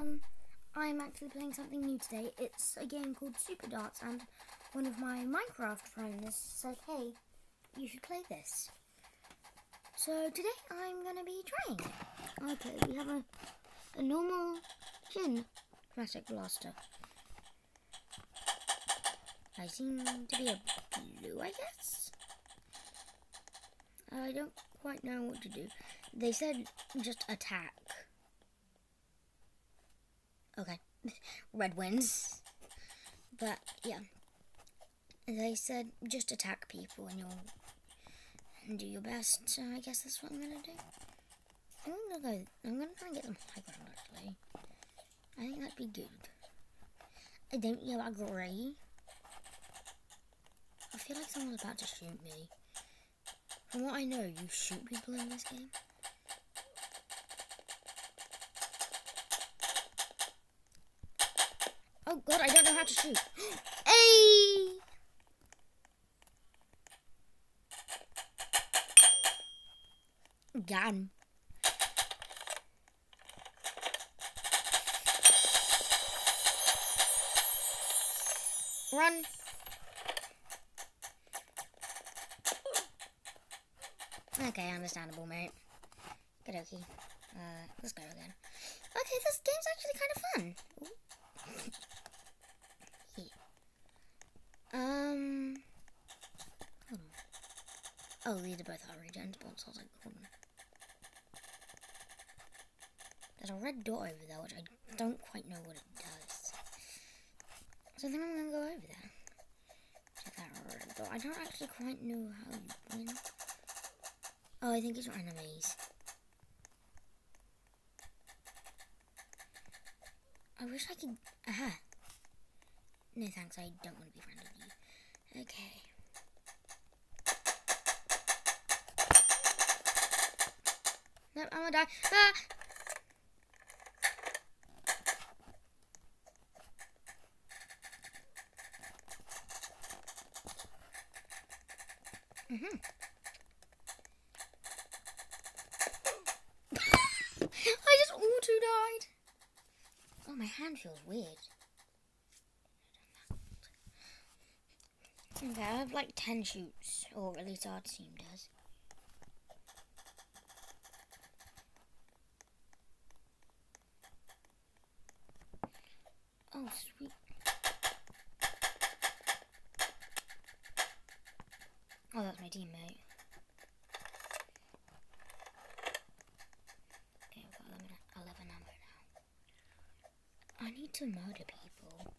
um, I'm actually playing something new today. It's a game called Super Darts, and one of my Minecraft friends said, hey, you should play this. So today I'm going to be trying. Okay, we have a, a normal Jinn Dramatic Blaster. I seem to be a blue, I guess? I don't quite know what to do. They said just attack. Okay. Red wins. But yeah. They said just attack people and you'll do your best. So I guess that's what I'm gonna do. I'm gonna go I'm gonna try and get some high ground actually. I think that'd be good. I don't you agree? I feel like someone's about to shoot me. From what I know, you shoot people in this game. Oh god, I don't know how to shoot. hey! Him. Run. Okay, understandable, mate. Good okay. Uh, let's go again. Okay, this game's actually kind of fun. Um. Oh, these are both our regen spots. I was like, hold on. There's a red dot over there, which I don't quite know what it does. So I think I'm gonna go over there. Check that red dot. I don't actually quite know how you win. Oh, I think it's enemies. I wish I could. Aha. No thanks, I don't want to be friendly. Okay. Nope, I'm gonna die. Ah! Mm-hmm. I just auto died. Oh, my hand feels weird. Okay, I have like 10 shoots, or at least our team does. Oh, sweet. Oh, that's my teammate. Okay, I've got 11, 11 ammo now. I need to murder people.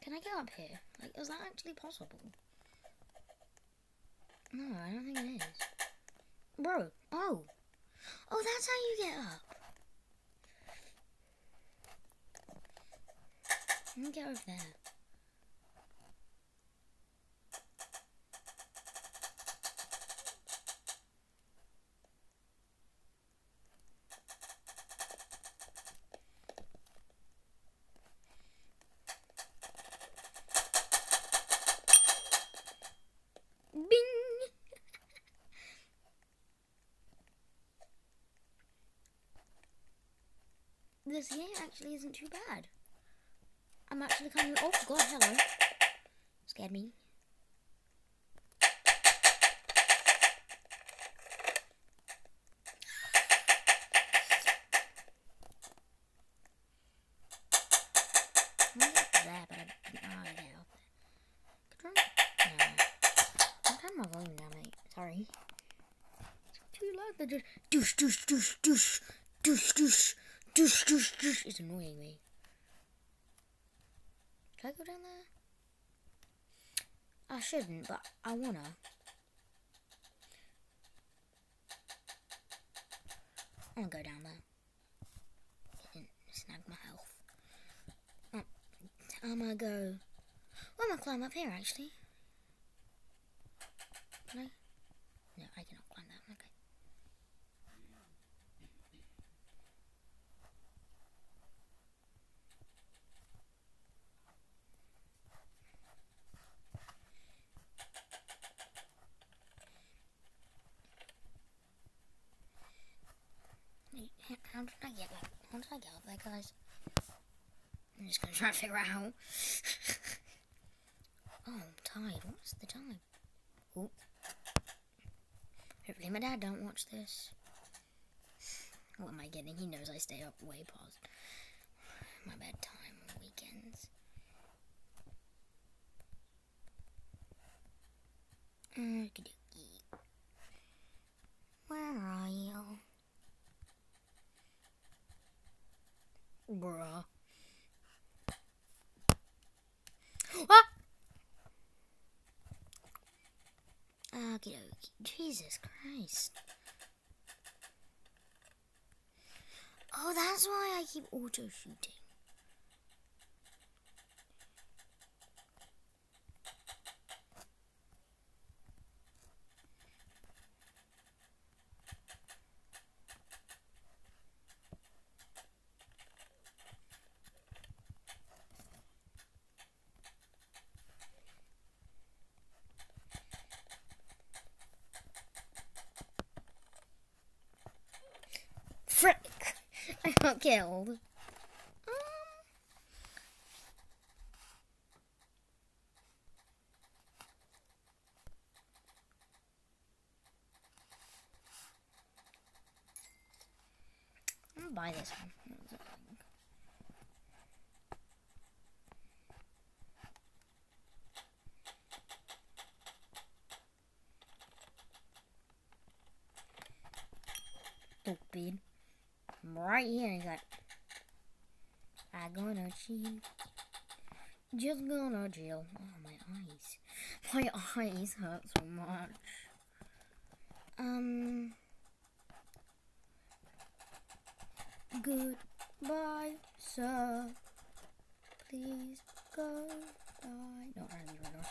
Can I get up here? Like, is that actually possible? No, I don't think it is. Bro, oh. Oh, that's how you get up. Let me get over there. This game actually isn't too bad. I'm actually kind of. Oh god, hello. Scared me. Sorry. It's too loud. They're just douche, douche, douche, douche, douche, douche. Doosh, doosh, doosh. It's annoying me. Can I go down there? I shouldn't, but I wanna. I wanna go down there. Snag my health. Oh, I'm gonna go. I'm gonna climb up here actually. Can I? No, I cannot climb that. Okay. I get up there, guys? I'm just gonna try to figure out how. oh, I'm tired. What's the time? Oh. Hopefully my dad don't watch this. What am I getting? He knows I stay up way past my bedtime on weekends. Where are you? Bruh. ah! Okie dokie. Jesus Christ. Oh, that's why I keep auto shooting. Frick! I got killed. Um, buy this one. Stupid. I'm right here. He's like, I gonna cheat. Just gonna chill. Oh, my eyes. My eyes hurt so much. Um. Goodbye, sir. Please go. Bye. Not really, really.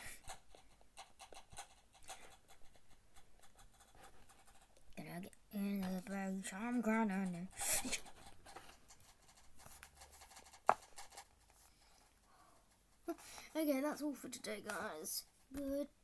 Gonna get in the place. I'm gonna. Okay, that's all for today, guys. Goodbye.